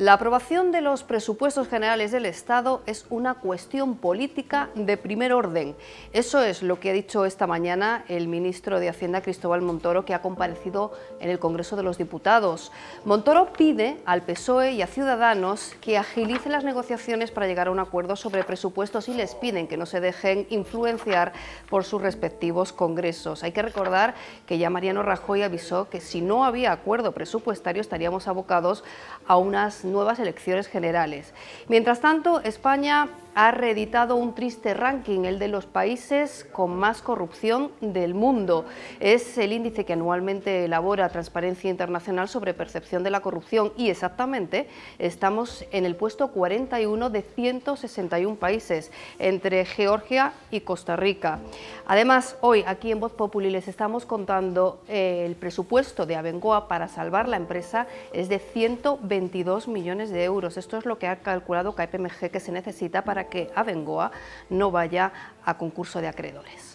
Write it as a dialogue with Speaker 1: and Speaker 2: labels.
Speaker 1: La aprobación de los presupuestos generales del Estado es una cuestión política de primer orden. Eso es lo que ha dicho esta mañana el ministro de Hacienda Cristóbal Montoro, que ha comparecido en el Congreso de los Diputados. Montoro pide al PSOE y a Ciudadanos que agilicen las negociaciones para llegar a un acuerdo sobre presupuestos y les piden que no se dejen influenciar por sus respectivos congresos. Hay que recordar que ya Mariano Rajoy avisó que si no había acuerdo presupuestario estaríamos abocados a unas nuevas elecciones generales. Mientras tanto, España ha reeditado un triste ranking, el de los países con más corrupción del mundo. Es el índice que anualmente elabora Transparencia Internacional sobre percepción de la corrupción y exactamente estamos en el puesto 41 de 161 países, entre Georgia y Costa Rica. Además, hoy aquí en Voz Populi les estamos contando eh, el presupuesto de Abengoa para salvar la empresa es de 122 millones de euros. Esto es lo que ha calculado KPMG que se necesita para que Abengoa no vaya a concurso de acreedores.